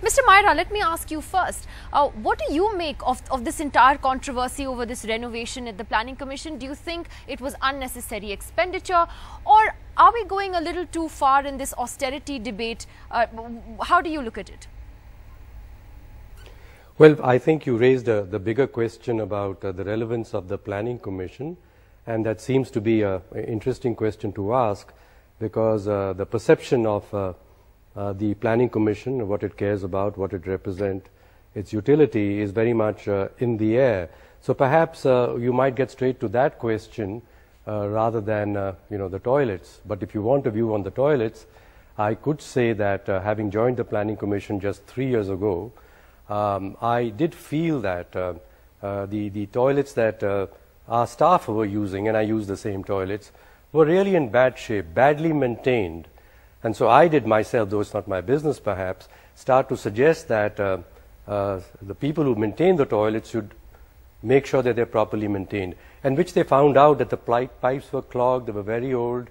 Mr. Maira, let me ask you first. Uh, what do you make of, of this entire controversy over this renovation at the Planning Commission? Do you think it was unnecessary expenditure or are we going a little too far in this austerity debate? Uh, how do you look at it? Well, I think you raised uh, the bigger question about uh, the relevance of the Planning Commission, and that seems to be an interesting question to ask because uh, the perception of uh, uh, the Planning Commission, what it cares about, what it represents, its utility is very much uh, in the air. So perhaps you might get straight to that question rather than you know the toilets. But if you want a view on the toilets, I could say that having joined the Planning Commission just three years ago, um, I did feel that uh, uh, the, the toilets that uh, our staff were using, and I use the same toilets, were really in bad shape, badly maintained. And so I did myself, though it's not my business perhaps, start to suggest that uh, uh, the people who maintain the toilets should make sure that they're properly maintained. And which they found out that the pipes were clogged, they were very old,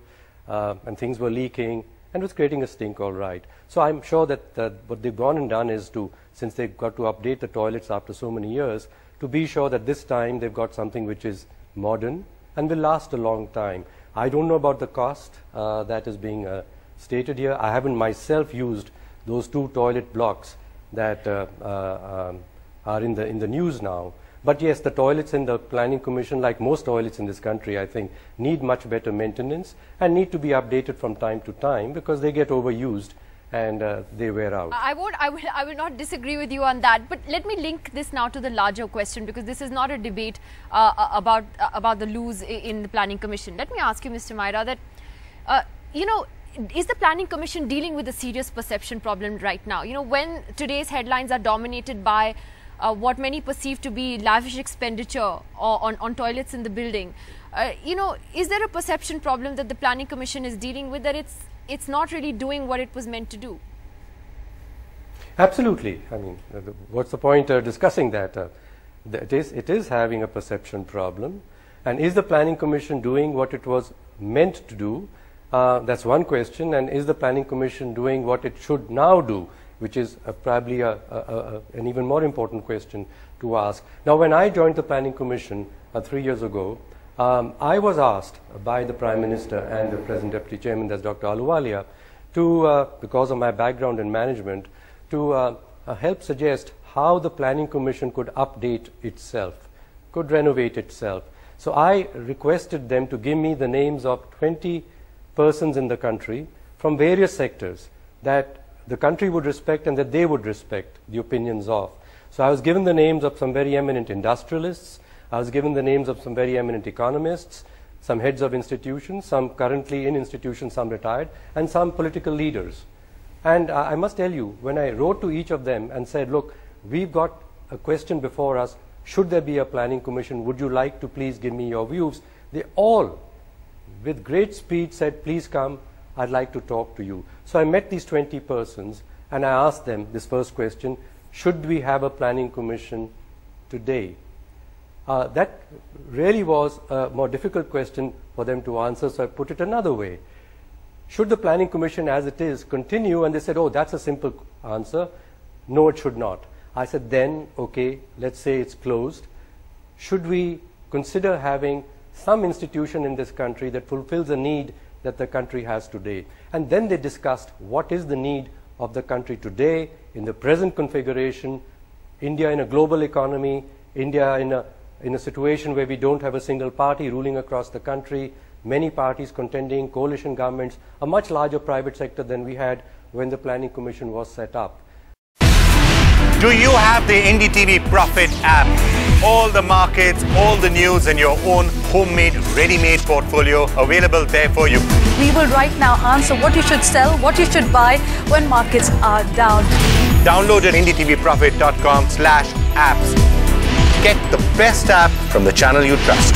uh, and things were leaking, and was creating a stink all right. So I'm sure that what they've gone and done is to since they've got to update the toilets after so many years, to be sure that this time they've got something which is modern and will last a long time. I don't know about the cost uh, that is being uh, stated here. I haven't myself used those two toilet blocks that uh, uh um, are in the, in the news now. But yes, the toilets in the Planning Commission, like most toilets in this country, I think, need much better maintenance and need to be updated from time to time because they get overused and uh, they wear out. I would, I will, I will not disagree with you on that. But let me link this now to the larger question because this is not a debate uh, uh about uh, about the loos in the planning commission. Let me ask you, Mr. Maira, that you know. Is the Planning Commission dealing with a serious perception problem right now? You know, when today's headlines are dominated by uh, what many perceive to be lavish expenditure on, on toilets in the building, you know, is there a perception problem that the Planning Commission is dealing with that it's it's not really doing what it was meant to do. Absolutely. I mean, uh, what's the point of discussing that? Uh, it, is, it is having a perception problem. And is the Planning Commission doing what it was meant to do? Uh, that's one question. And is the Planning Commission doing what it should now do? Which is uh, probably a, a, a, an even more important question to ask. Now, when I joined the Planning Commission uh, three years ago, um, I was asked by the Prime Minister and the Present Deputy Chairman, that's Dr. Ahluwalia, to, uh, because of my background in management, to help suggest how the Planning Commission could update itself, could renovate itself. So I requested them to give me the names of 20 persons in the country from various sectors that the country would respect and that they would respect the opinions of. So I was given the names of some very eminent industrialists, I was given the names of some very eminent economists, some heads of institutions, some currently in institutions, some retired, and some political leaders. And I must tell you, when I wrote to each of them and said, look, we've got a question before us, should there be a planning commission? Would you like to please give me your views? They all, with great speed, said, please come, I'd like to talk to you. So I met these 20 persons and I asked them this first question, should we have a planning commission today? Uh, that really was a more difficult question for them to answer, so I put it another way. Should the Planning Commission as it is continue? And they said, oh, that's a simple answer. No, it should not. I said, then, okay, let's say it's closed. Should we consider having some institution in this country that fulfills a need that the country has today? And then they discussed what is the need of the country today in the present configuration, India in a global economy, India in a in a situation where we don't have a single party ruling across the country, many parties contending, coalition governments, a much larger private sector than we had when the Planning Commission was set up. Do you have the NDTV Profit app? All the markets, all the news and your own homemade, ready-made portfolio available there for you. We will right now answer what you should sell, what you should buy when markets are down. Download at ndtvprofit.com slash apps. Get the best app from the channel you trust.